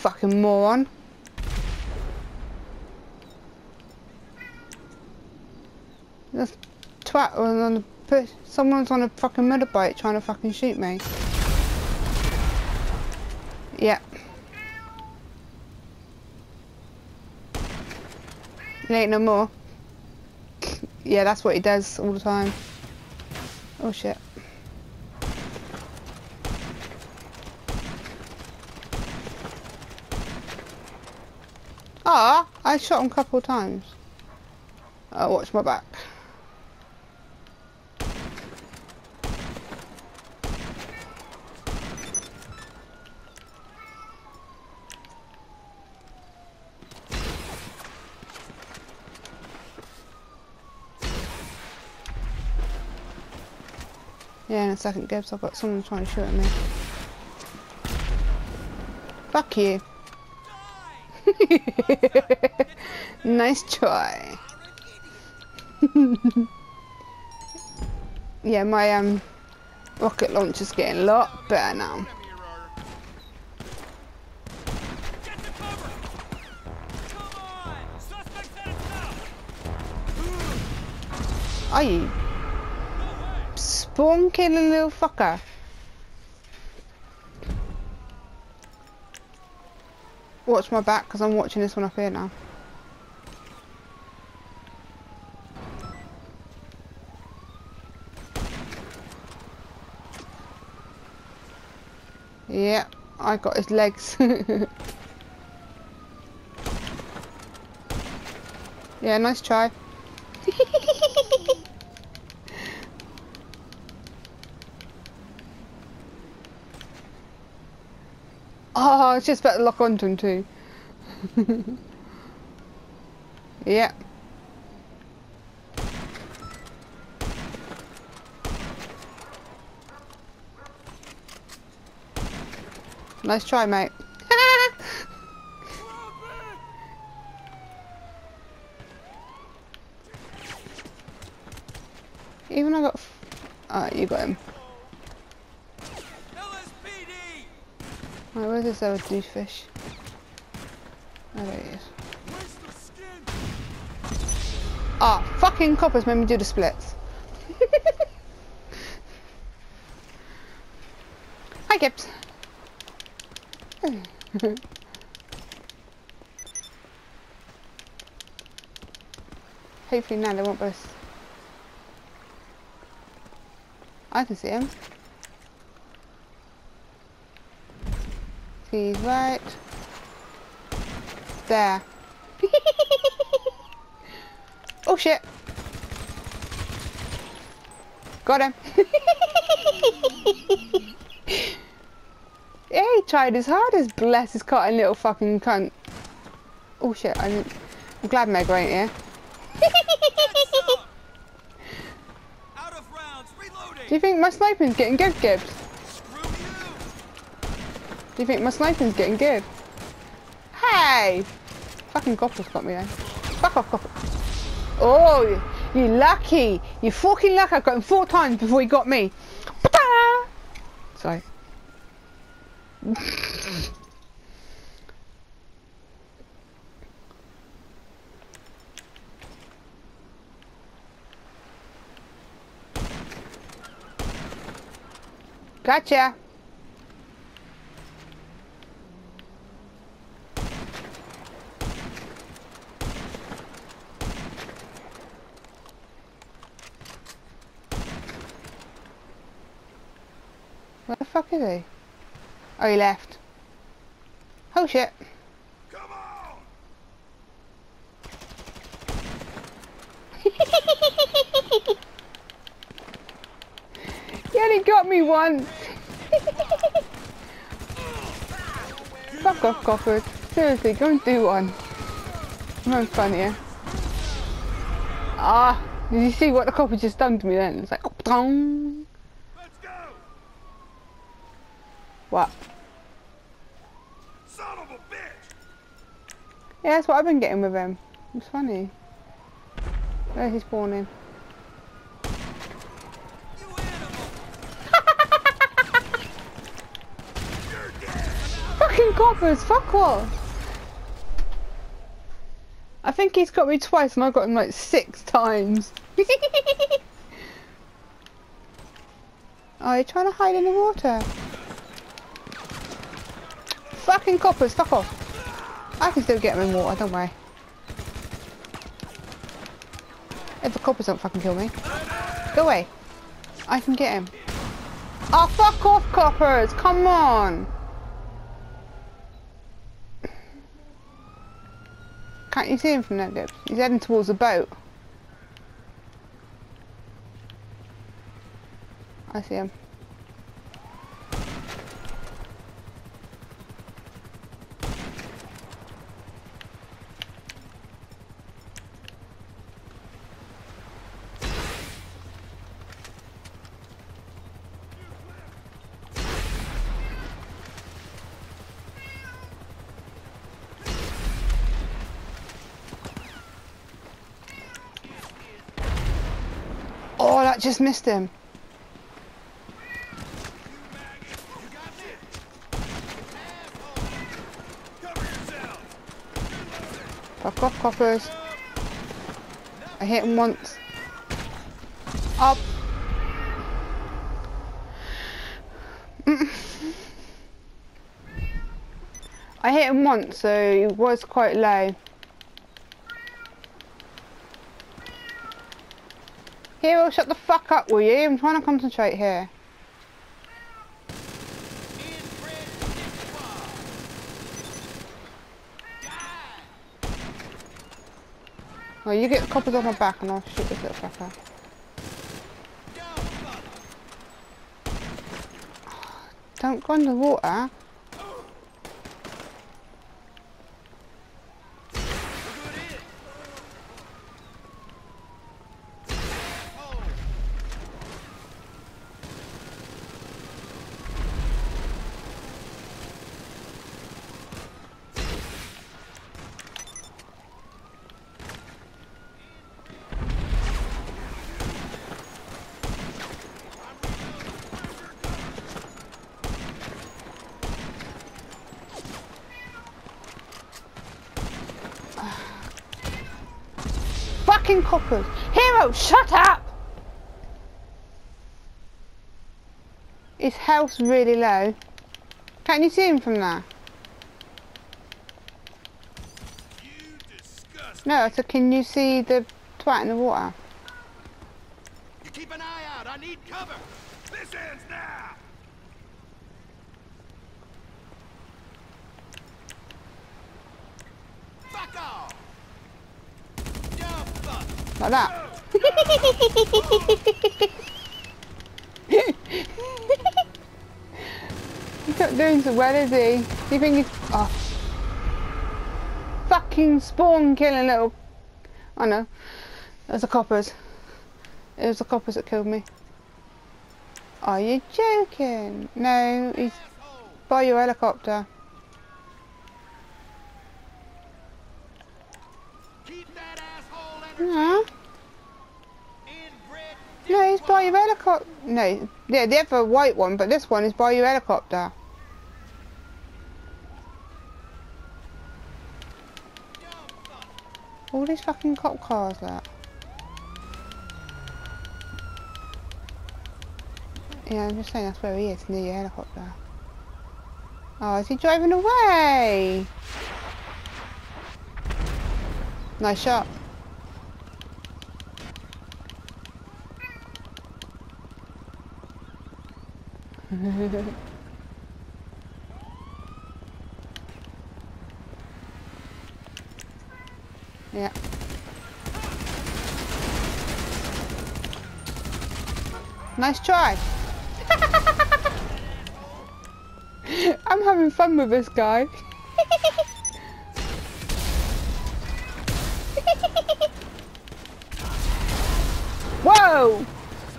Fucking moron. This twat on the push. Someone's on a fucking motorbike trying to fucking shoot me. Yep. It ain't no more. yeah, that's what he does all the time. Oh shit. Ah, I shot him a couple of times. Oh, watch my back. Yeah, in a second, Gibbs, I've got someone trying to shoot at me. Fuck you. nice try. yeah, my um rocket launcher's getting a lot better now. Are you spawn killing little fucker? Watch my back because I'm watching this one up here now. Yeah, I got his legs. yeah, nice try. oh, I just about to lock onto him too. yeah. Nice try, mate. Even I got. Ah, you got him. Where's this other fish? Oh, there he is. Ah, fucking coppers made me do the splits. Hi, Gibbs. Hopefully now they won't both. I can see him. He's right there. oh shit. Got him. Yeah, he tried his hardest, bless his cotton little fucking cunt. Oh shit, I didn't... I'm glad Meg ain't here. Do you think my sniping's getting good, Gibbs? Do you think my sniping's getting good? Hey! Fucking Goppel's got me then. Fuck off, Goppel. Oh, you, you lucky. You fucking lucky. I got him four times before he got me. Sorry. Gotcha. Fuck is he? Oh, he left. Oh shit. Come on. he only got me once. Fuck off, Cofford. Seriously, go and do one. No fun here. Ah, did you see what the copper just done to me then? It's like, oh, What? Son of a bitch! Yeah, that's what I've been getting with him. It's funny. Where's he spawning? Fucking coppers, fuck off! I think he's got me twice and I've got him like six times. oh, you're trying to hide in the water. Fucking coppers, fuck off. I can still get him in water, don't worry. If the coppers don't fucking kill me. Go away. I can get him. Oh, fuck off, coppers! Come on! Can't you see him from there, Dibs? He's heading towards the boat. I see him. Oh, just missed him. Fuck off, coppers. I hit him once. Up. I hit him once, so he was quite low. Hero, shut the fuck up, will you? I'm trying to concentrate here. Well, you get coppers on my back and I'll shoot this little fucker. Don't go underwater. Fucking coppers. Hero, shut up! His health's really low. Can't you see him from there? No, so can you see the twat in the water? You keep an eye out. I need cover. This ends now. Fuck off. Like that. he's not doing so well, is he? Do you think he's... Oh. Fucking spawn killing little... I know. It was the coppers. It was the coppers that killed me. Are you joking? No, he's by your helicopter. Keep that asshole in No, no, he's by your helicopter. No, yeah, the other white one, but this one is by your helicopter. All these fucking cop cars, that. Yeah, I'm just saying that's where he is, near your helicopter. Oh, is he driving away? Nice shot. yeah. Nice try. I'm having fun with this guy. Whoa!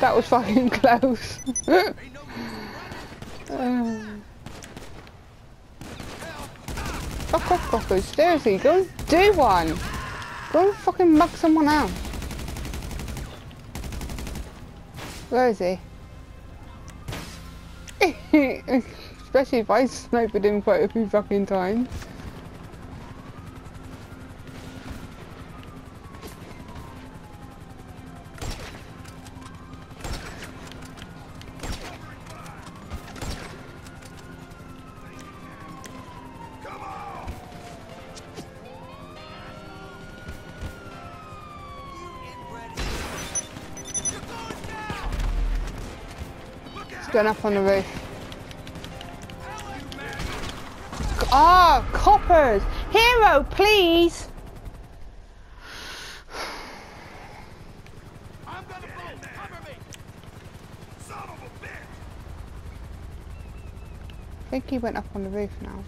That was fucking close. Um, Fuck off, fuckers. Seriously, go do one. Go fucking mug someone out. Where is he? especially if I sniped him quite a few fucking times. Going up on the roof. Hell, you man! Ah, coppers! Hero, please! I'm gonna blow! Cover me! Son of a bitch! I think he went up on the roof now.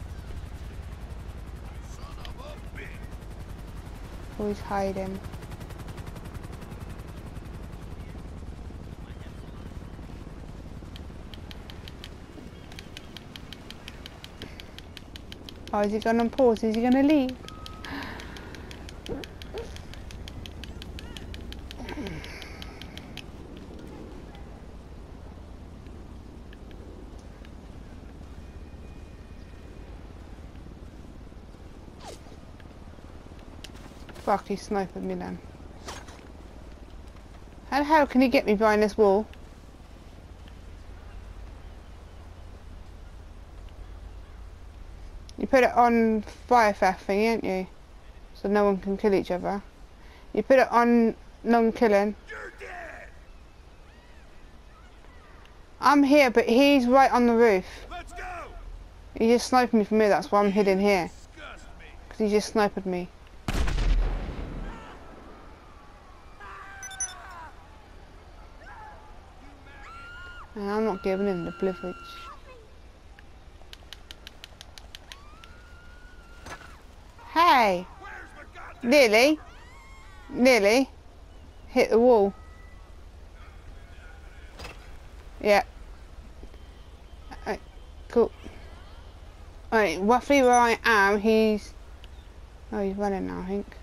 Son of a bitch! Or he's hiding. Oh, is he gonna pause? Is he gonna leave? Fuck, he sniped me then. How the hell can he get me behind this wall? Put it on fire theft thingy, ain't you? So no one can kill each other. You put it on non-killing. I'm here, but he's right on the roof. He just sniped me from here, that's why I'm hidden here. Because he just sniped me. And I'm not giving him the privilege. Hey! Where's the goddamn... Nearly. Nearly. Hit the wall. Yeah. Alright, cool. Alright, roughly where I am, he's... Oh, he's running now, I think.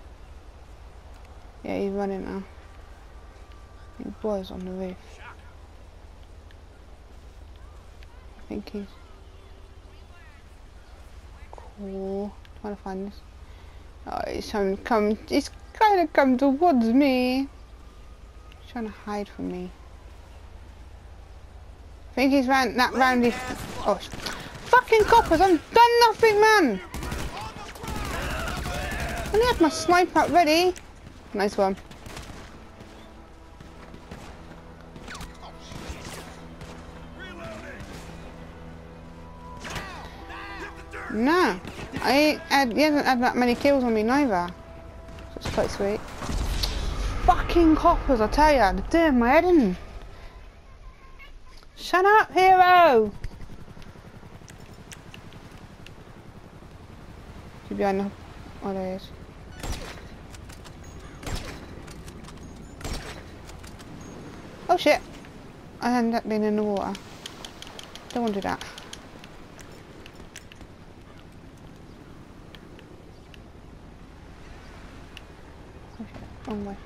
Yeah, he's running now. He was on the roof. I think he's... Cool. Trying to find this. Oh, he's trying to come. He's trying to come towards me. He's trying to hide from me. I think he's round that roundy. Oh, fucking coppers! I've done nothing, man. I only had my sniper up ready. Nice one. No, I had, he hasn't had that many kills on me neither. So it's quite sweet. Fucking coppers, I tell you, they're doing my head in. Shut up, hero! He's behind the... Oh, there he is. Oh shit! I ended up being in the water. Don't want to do that. Wrong way.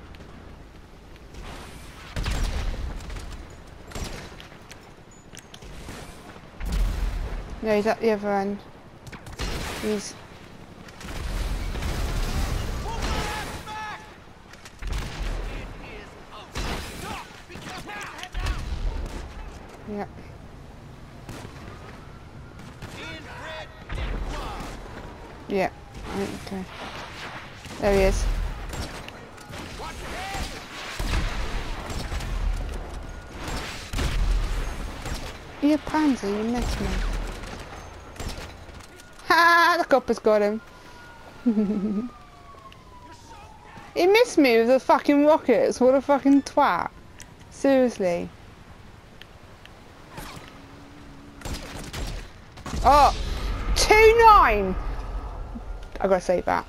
No, he's at the other end. He's... Pull my ass back! It is over. Stop! Be careful! Head down! Yeah. Inbred dickwad! Yeah. Okay. There he is. Watch your head! You pansy, you missed me. Ha! The copper's got him. he missed me with the fucking rockets. What a fucking twat. Seriously. Oh! 2-9! I gotta save that.